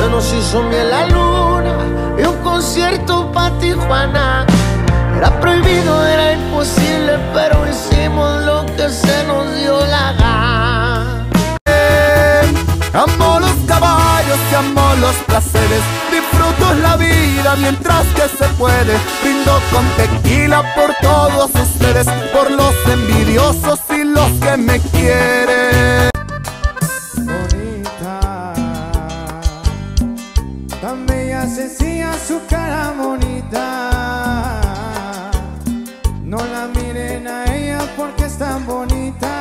Se nos hizo miel la luna y un concierto pa' Tijuana. Era prohibido, era imposible, pero hicimos lo que se nos dio la gana. Amo los caballos y amo los placeres. Disfruto la vida mientras que se puede. Brindo con tequila por todos ustedes, por los envidiosos y los que me quieren. Tan bella, sencilla, su cara bonita. No la miren a ella porque es tan bonita.